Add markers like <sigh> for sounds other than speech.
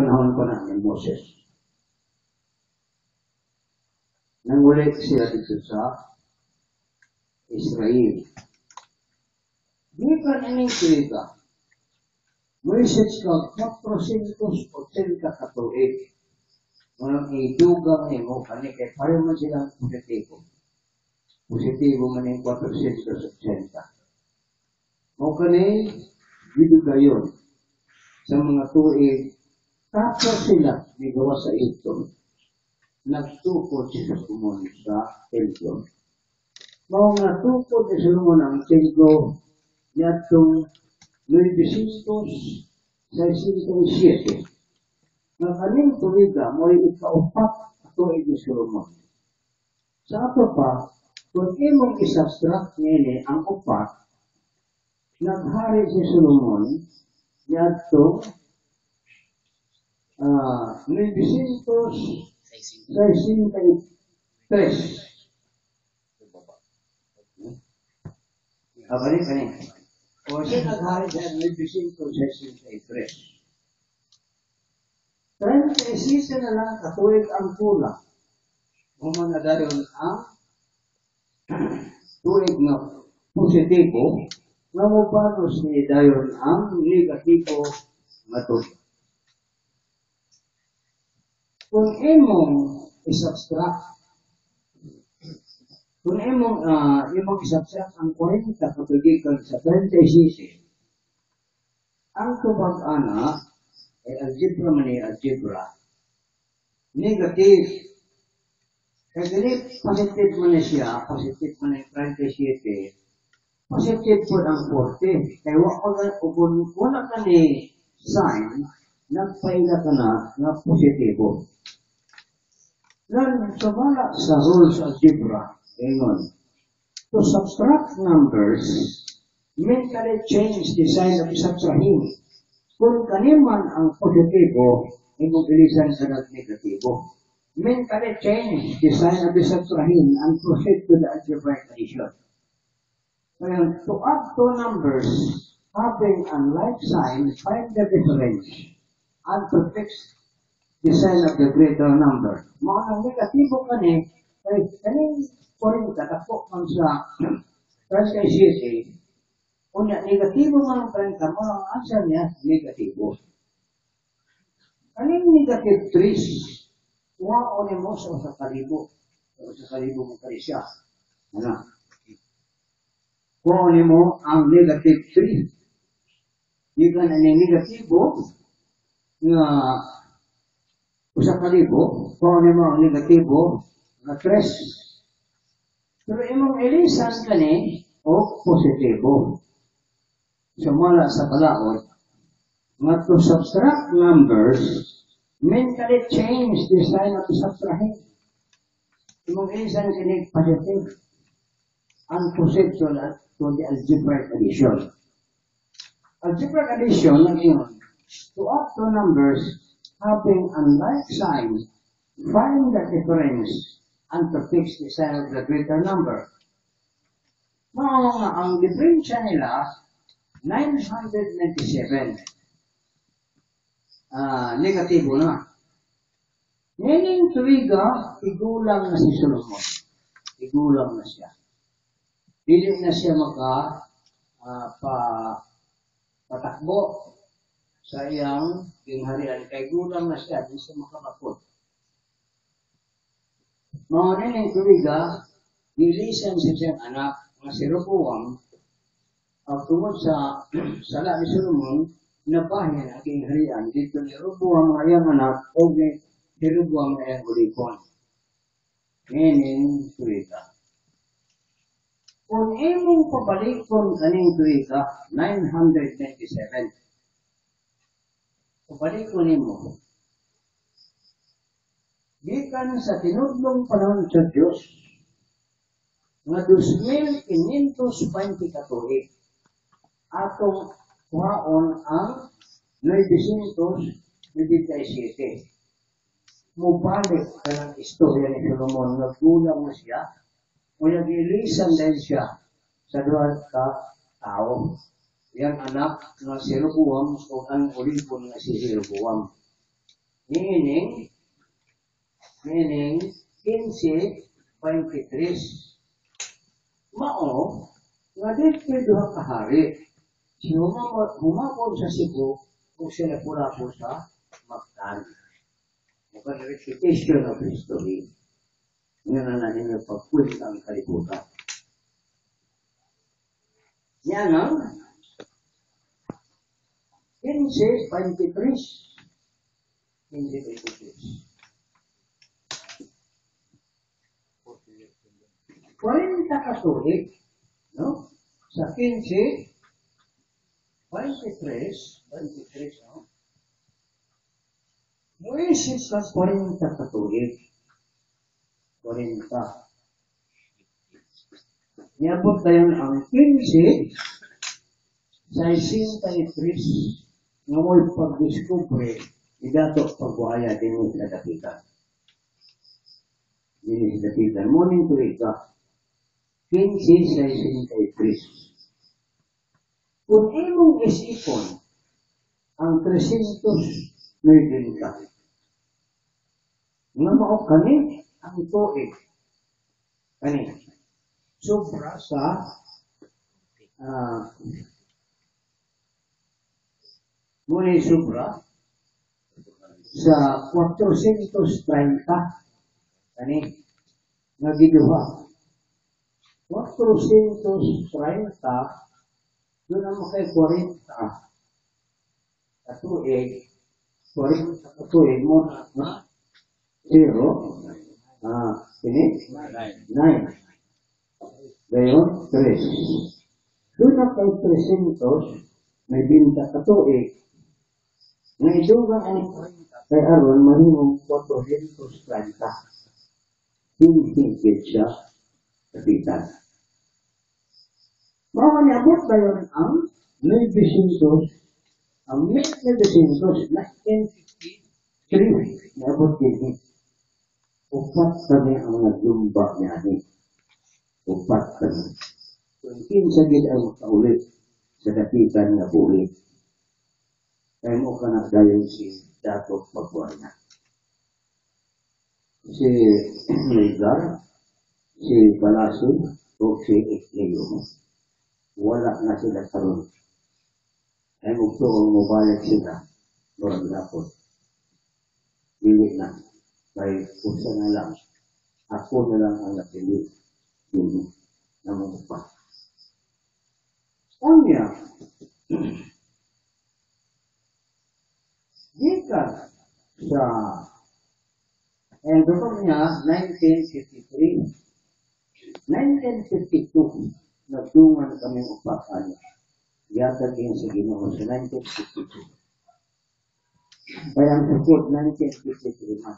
panahon ko na ni Moses. Nangulit sila dito sa Israel. Di ka naning kilita. Moises ka 480 katuig. Walang idugang ni mo kani kay pareho man silang positibo. Positibo man yung 480. Mo kani gidugayon sa mga tuig tapos sila nigawa sa ito nagtukod si Solomon sa templo. Mao nga tukod ni Solomon ang templo niadtong 967 nga kaning tuwiga mo ay ikaupat ato ni Solomon. Sa ato pa, kung imong isabstract nini ang upat, naghari si Solomon niadtong ah 963. Kabalik ka niya. O siya naghari sa 963. 37 na lang katuwid ang kulang. Human na dayon ang <clears throat> tuwid na positibo nga mo panos ni dayon ang negatibo tuwid. Kung imong isubtract kung imong uh, imong isubtract ang 40 katugikan sa 37 ang tubag ana ay algebra man ay algebra. Negative. Kaya ganit, positive man siya, positive man ay 37, positive po ang 40. Kaya wala, kung wala ka ni sign, nagpaila ka na na positibo. Then, sa wala sa rules algebra, ngayon, to subtract numbers, mentally change the sign of subtrahing. Kung kaniman ang positibo, imong ilisan sa negatibo. Mentally change the sign of the subtrahend and proceed to the algebraic addition. Kaya to add two numbers having unlike sign, find the difference and to fix the of the greater number. Mga ang negatibo kani, ay kaning kuring katako man sa 37, Unya, negatibo man ang 30 mo, ang answer niya, negatibo. Kaning negative 3, kuha ni mo sa sa kalibo. Sa kalibo mo kari siya. Ano? Kuha ni mo ang negative 3. Ikan ang negatibo nga usa kalibo, kuha ni mo ang negatibo nga 3. Pero imong ilisan kani o positibo sumala sa palaot, nga to subtract numbers, mentally change the sign of subtrahing. Imong isan kinig positive and proceed to, to the algebraic addition. Algebraic addition, yun, to add numbers having unlike signs, find the difference and to fix sign of the greater number. Mga nga, ang diferensya nila 997. Ah, negatibo na. Meaning tuwiga, igulang na si Solomon. Igulang na siya. Dili na siya maka uh, pa, patakbo sa iyang gingharian. Kay gulang na siya, di siya makapakot. Mga nining tuwiga, nilisan siya siyang anak nga si Roboam, ang tungod sa sala ni Solomon, nabahin ang aking harian dito ni Rubuang mga iyang anak o ni Rubuang mga iyang ulipon. Ngayon, tuwika. Kung imong pabalikon kaning tuwika, 997. Pabalikon nimo. Gikan sa tinudlong panahon sa Diyos, nga 2,520 katuig atong kuhaon ang 927. Mubalik ka ng istorya ni Solomon, naggulang na siya, o nag-ilisan din siya sa duwa ka tao. Yang anak na si Robuam o ang ulipon na si Robuam. Meaning, meaning, 15.23. Mao, nga dito duha ka hari. Si humapon sa Cebu, kung sila pula po sa Mactan. Mukhang repetition of history. Ngayon na natin yung pagpulit ang kalibutan. Yan ang 15.23. 15.23. 40 katulik, no? Sa 15, 23, 23, no? Moises sa 40 katulik. 40. Niabot na yun ang 15 sa 63 nga mo'y pag-discover idato pagbuhaya din mo sila dapitan. Din sila dapitan. Morning to ika. 15 sa 63. Kung imong isipon ang 300 million ka, nga mao kani ang tuig. Kani. Sobra sa ah muna sobra. Sa 430 kani nga giduha 430 doon naman kay 40 katuig 40 katuig mo na zero. Ah ini nine. Gayon, tres. Doon na kay 300, may binta katuig, nga iduga ang kay Aron mahimong 430. Hinhingkit siya kapitan. Mga niabot ba yun ang 900, ang 900 na 1053 niabot din. Upat kami ang nagdumba niya ni. Upat kami. Kung kinsa gid ang makaulit sa kapitan nga buhi. Kaya mo ka na dayon si Dato Pagbuana. Si Ligar, si Balasin, o si Ikleo. Wala na sila karon. Ay mo to ang mobalik sila. Doon dapat. Dili na. Kay usa na lang. Ako na lang ang napili. Dili. Namang pa. Kanya, <clears throat> gikan sa and doon niya 1953 1952 nagdungan kami upakan yata din sa Ginoo sa 1952 kaya ang support 1953 man